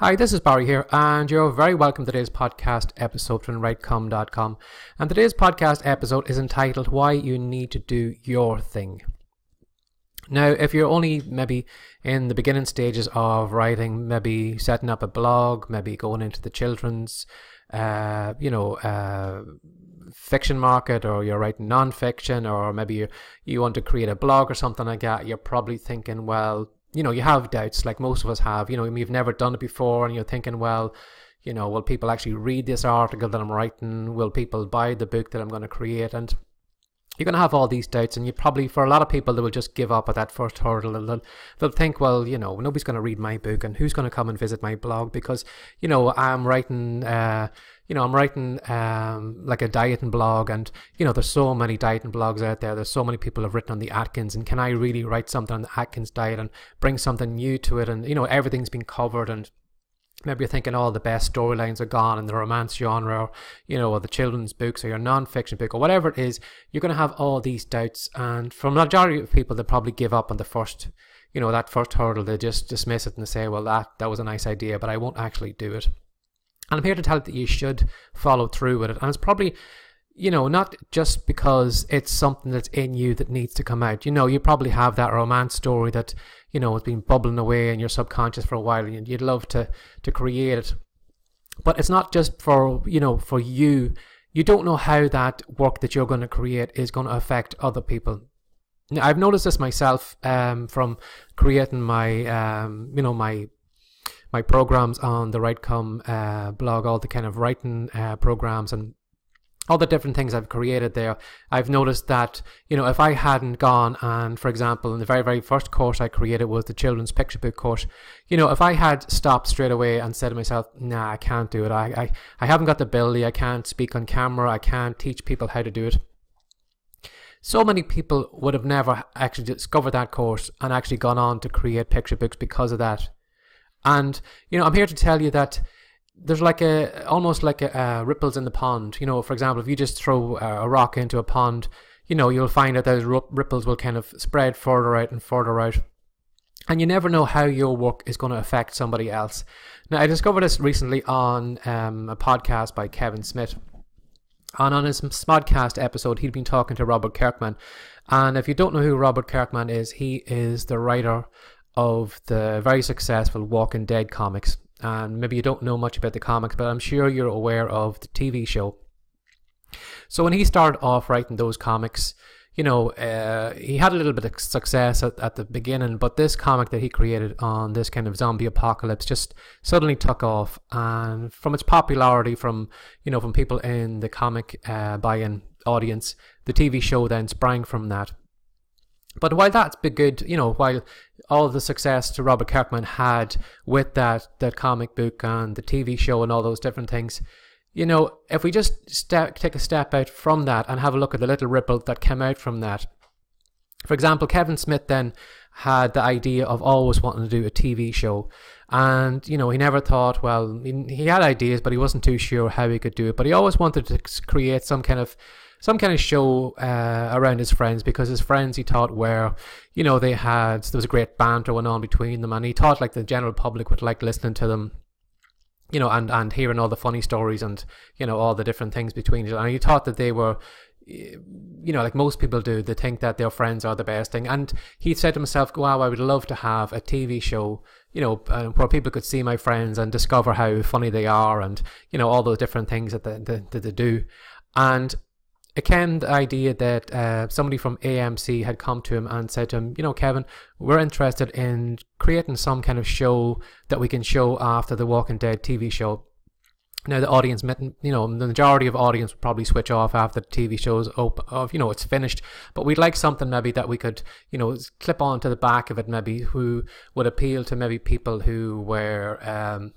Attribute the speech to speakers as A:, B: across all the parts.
A: Hi, this is Barry here, and you're very welcome to today's podcast episode from writecome.com. And today's podcast episode is entitled Why You Need to Do Your Thing. Now, if you're only maybe in the beginning stages of writing, maybe setting up a blog, maybe going into the children's, uh, you know, uh, fiction market, or you're writing non-fiction, or maybe you you want to create a blog or something like that, you're probably thinking, well, you know, you have doubts like most of us have. You know, you've never done it before and you're thinking, well, you know, will people actually read this article that I'm writing? Will people buy the book that I'm going to create? And you're going to have all these doubts, and you probably, for a lot of people, they will just give up at that first hurdle. They'll, they'll think, well, you know, nobody's going to read my book, and who's going to come and visit my blog because, you know, I'm writing. Uh, you know, I'm writing um, like a dieting blog, and you know, there's so many dieting blogs out there. There's so many people have written on the Atkins, and can I really write something on the Atkins diet and bring something new to it? And you know, everything's been covered, and maybe you're thinking all the best storylines are gone in the romance genre, or you know, or the children's books or your non-fiction book or whatever it is. You're going to have all these doubts, and for a majority of people, they probably give up on the first. You know that first hurdle, they just dismiss it and say, "Well, that that was a nice idea, but I won't actually do it." And I'm here to tell you that you should follow through with it. And it's probably, you know, not just because it's something that's in you that needs to come out. You know, you probably have that romance story that, you know, has been bubbling away in your subconscious for a while and you'd love to, to create it. But it's not just for, you know, for you. You don't know how that work that you're going to create is going to affect other people. Now, I've noticed this myself um, from creating my, um, you know, my my programs on the WriteCome uh, blog, all the kind of writing uh, programs and all the different things I've created there, I've noticed that, you know, if I hadn't gone and, for example, in the very, very first course I created was the children's picture book course, you know, if I had stopped straight away and said to myself, nah, I can't do it. I, I, I haven't got the ability. I can't speak on camera. I can't teach people how to do it. So many people would have never actually discovered that course and actually gone on to create picture books because of that. And you know, I'm here to tell you that there's like a almost like a, uh, ripples in the pond. You know, for example, if you just throw a rock into a pond, you know, you'll find that those ripples will kind of spread further out and further out. And you never know how your work is going to affect somebody else. Now, I discovered this recently on um, a podcast by Kevin Smith. And on his Smodcast episode, he'd been talking to Robert Kirkman. And if you don't know who Robert Kirkman is, he is the writer of the very successful Walking Dead comics. And maybe you don't know much about the comics, but I'm sure you're aware of the TV show. So when he started off writing those comics, you know, uh, he had a little bit of success at, at the beginning, but this comic that he created on this kind of zombie apocalypse just suddenly took off. And from its popularity, from you know, from people in the comic uh, buy-in audience, the TV show then sprang from that. But while that's been good, you know, while all the success to Robert Kirkman had with that that comic book and the TV show and all those different things, you know, if we just step, take a step out from that and have a look at the little ripple that came out from that. For example, Kevin Smith then had the idea of always wanting to do a TV show. And, you know, he never thought, well, he, he had ideas, but he wasn't too sure how he could do it. But he always wanted to create some kind of some kind of show uh, around his friends because his friends he thought were, you know, they had there was a great banter going on between them, and he thought like the general public would like listening to them, you know, and and hearing all the funny stories and you know all the different things between it, and he thought that they were. You know, like most people do, they think that their friends are the best thing. And he said to himself, "Wow, I would love to have a TV show you know, uh, where people could see my friends and discover how funny they are, and you know all those different things that they, that they do. And came the idea that uh, somebody from AMC had come to him and said to him, you know, Kevin, we're interested in creating some kind of show that we can show after the Walking Dead TV show. Now the audience, you know, the majority of audience would probably switch off after the TV show's open, of you know, it's finished. But we'd like something maybe that we could, you know, clip on to the back of it, maybe who would appeal to maybe people who were, um,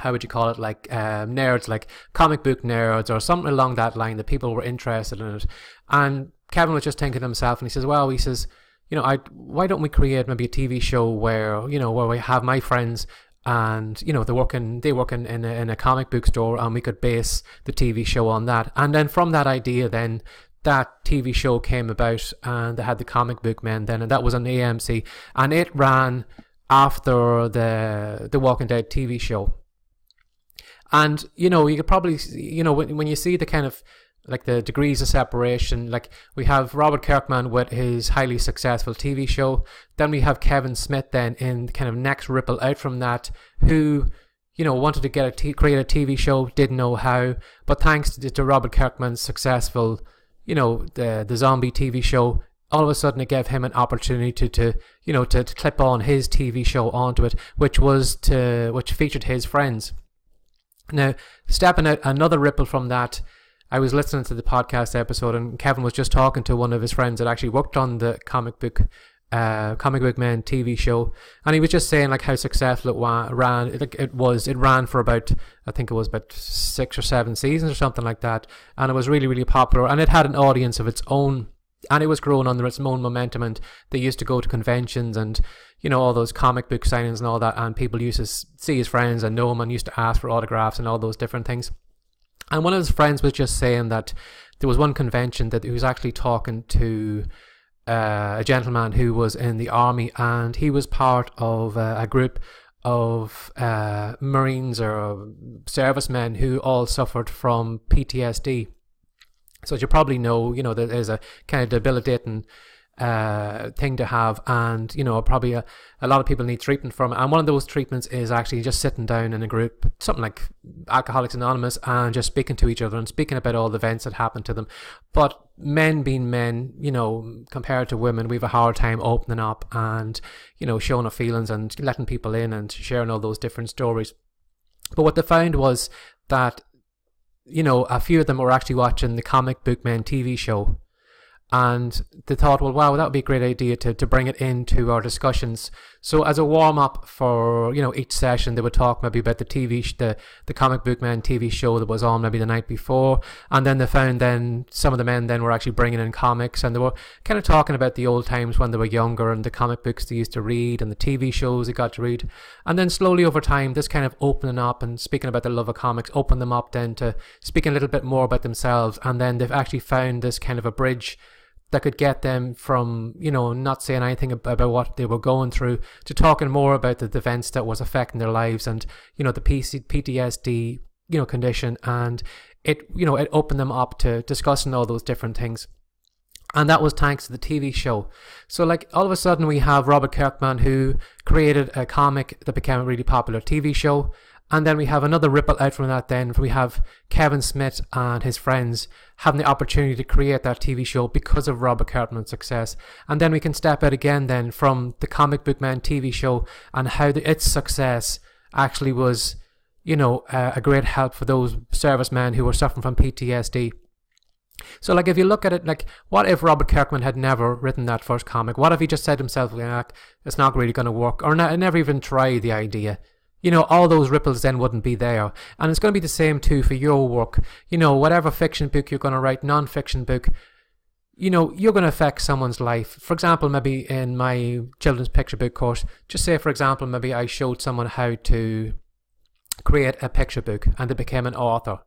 A: how would you call it like um, nerds like comic book nerds or something along that line that people were interested in it and kevin was just thinking to himself and he says well he says you know i why don't we create maybe a tv show where you know where we have my friends and you know they work in they work in, in, a, in a comic book store and we could base the tv show on that and then from that idea then that TV show came about and they had the comic book men then and that was on AMC and it ran after the the Walking Dead TV show. And you know, you could probably you know when when you see the kind of like the degrees of separation. Like we have Robert Kirkman with his highly successful TV show. Then we have Kevin Smith then in kind of next ripple out from that, who you know wanted to get a t- create a TV show, didn't know how, but thanks to, to Robert Kirkman's successful, you know, the the zombie TV show. All of a sudden, it gave him an opportunity to, to you know, to, to clip on his TV show onto it, which was to which featured his friends. Now, stepping out another ripple from that, I was listening to the podcast episode, and Kevin was just talking to one of his friends that actually worked on the comic book, uh, comic book man TV show, and he was just saying like how successful it wa- ran. It, it was. It ran for about, I think it was about six or seven seasons or something like that, and it was really really popular, and it had an audience of its own. And it was growing under its own momentum, and they used to go to conventions and, you know, all those comic book signings and all that. And people used to see his friends and know him and used to ask for autographs and all those different things. And one of his friends was just saying that there was one convention that he was actually talking to uh, a gentleman who was in the army, and he was part of uh, a group of uh, Marines or servicemen who all suffered from PTSD. So as you probably know, you know, there is a kind of debilitating uh, thing to have, and you know, probably a, a lot of people need treatment from it. And one of those treatments is actually just sitting down in a group, something like Alcoholics Anonymous, and just speaking to each other and speaking about all the events that happened to them. But men being men, you know, compared to women, we have a hard time opening up and you know, showing our feelings and letting people in and sharing all those different stories. But what they found was that you know, a few of them were actually watching the Comic Book Men TV show and they thought, well, wow, that would be a great idea to, to bring it into our discussions. So as a warm up for you know each session, they would talk maybe about the TV, sh- the the comic book man TV show that was on maybe the night before, and then they found then some of the men then were actually bringing in comics, and they were kind of talking about the old times when they were younger and the comic books they used to read and the TV shows they got to read, and then slowly over time, this kind of opening up and speaking about the love of comics, opened them up then to speaking a little bit more about themselves, and then they've actually found this kind of a bridge that could get them from you know not saying anything about what they were going through to talking more about the events that was affecting their lives and you know the PC, PTSD you know condition and it you know it opened them up to discussing all those different things and that was thanks to the TV show. So, like, all of a sudden, we have Robert Kirkman who created a comic that became a really popular TV show. And then we have another ripple out from that. Then we have Kevin Smith and his friends having the opportunity to create that TV show because of Robert Kirkman's success. And then we can step out again then from the Comic Book Man TV show and how the, its success actually was, you know, uh, a great help for those servicemen who were suffering from PTSD. So, like, if you look at it, like, what if Robert Kirkman had never written that first comic? What if he just said himself, yeah, it's not really going to work, or not, never even tried the idea? You know, all those ripples then wouldn't be there. And it's going to be the same too for your work. You know, whatever fiction book you're going to write, non fiction book, you know, you're going to affect someone's life. For example, maybe in my children's picture book course, just say, for example, maybe I showed someone how to create a picture book and they became an author.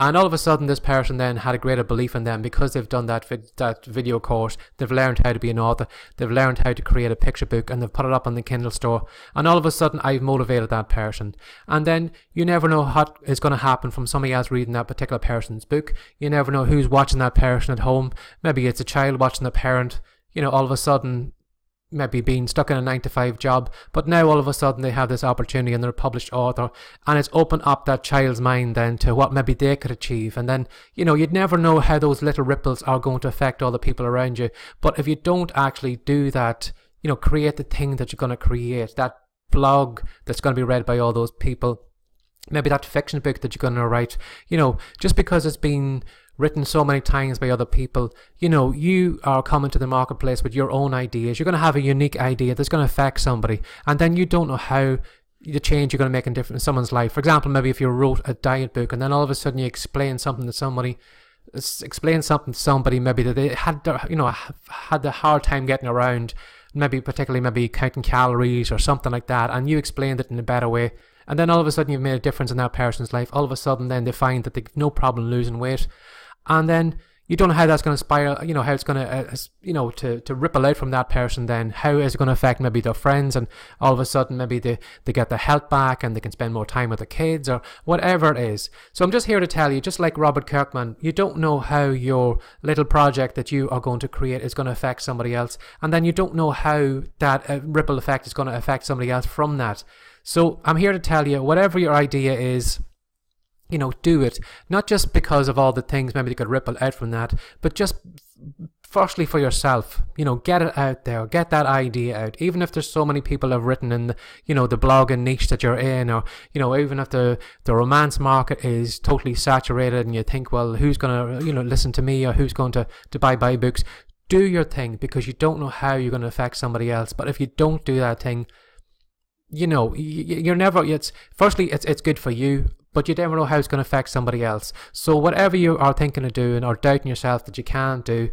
A: And all of a sudden, this person then had a greater belief in them because they've done that vid- that video course. They've learned how to be an author. They've learned how to create a picture book, and they've put it up on the Kindle store. And all of a sudden, I've motivated that person. And then you never know what is going to happen from somebody else reading that particular person's book. You never know who's watching that person at home. Maybe it's a child watching a parent. You know, all of a sudden, maybe being stuck in a nine to five job, but now all of a sudden they have this opportunity and they're a published author, and it's opened up that child's mind then to what maybe they could achieve. And then, you know, you'd never know how those little ripples are going to affect all the people around you. But if you don't actually do that, you know, create the thing that you're going to create, that blog that's going to be read by all those people, maybe that fiction book that you're going to write, you know, just because it's been written so many times by other people. You know, you are coming to the marketplace with your own ideas. You're going to have a unique idea that's going to affect somebody, and then you don't know how the change you're going to make in different in someone's life. For example, maybe if you wrote a diet book and then all of a sudden you explain something to somebody, explain something to somebody maybe that they had, you know, had a hard time getting around, maybe particularly maybe counting calories or something like that, and you explained it in a better way. And then all of a sudden you've made a difference in that person's life. All of a sudden then they find that they've no problem losing weight and then you don't know how that's going to spiral, you know, how it's going to, uh, you know, to, to ripple out from that person then. How is it going to affect maybe their friends and all of a sudden maybe they, they get their health back and they can spend more time with the kids or whatever it is. So I'm just here to tell you, just like Robert Kirkman, you don't know how your little project that you are going to create is going to affect somebody else. And then you don't know how that uh, ripple effect is going to affect somebody else from that. So I'm here to tell you, whatever your idea is, you know, do it. Not just because of all the things maybe you could ripple out from that, but just firstly for yourself. You know, get it out there, get that idea out. Even if there's so many people have written in, the, you know, the blog and niche that you're in, or you know, even if the the romance market is totally saturated, and you think, well, who's gonna, you know, listen to me, or who's going to to buy buy books? Do your thing because you don't know how you're going to affect somebody else. But if you don't do that thing, you know, you're never. It's firstly, it's it's good for you, but you never know how it's going to affect somebody else. So whatever you are thinking of doing or doubting yourself that you can't do,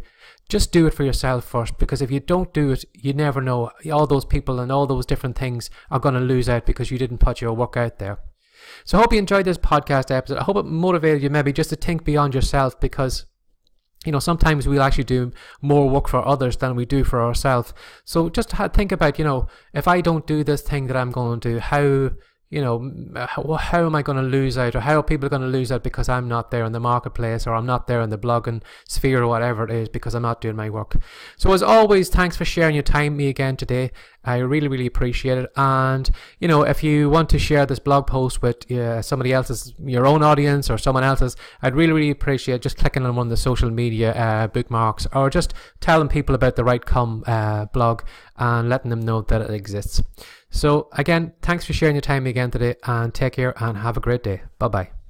A: just do it for yourself first. Because if you don't do it, you never know. All those people and all those different things are going to lose out because you didn't put your work out there. So I hope you enjoyed this podcast episode. I hope it motivated you maybe just to think beyond yourself because you know, sometimes we'll actually do more work for others than we do for ourselves. So just think about, you know, if I don't do this thing that I'm going to do, how you know, how, how am I going to lose out, or how are people going to lose out because I'm not there in the marketplace, or I'm not there in the blogging sphere, or whatever it is, because I'm not doing my work. So, as always, thanks for sharing your time with me again today. I really, really appreciate it. And you know, if you want to share this blog post with uh, somebody else's, your own audience, or someone else's, I'd really, really appreciate just clicking on one of the social media uh, bookmarks, or just telling people about the WriteCome uh, blog and letting them know that it exists. So, again, thanks for sharing your time again today and take care and have a great day. Bye bye.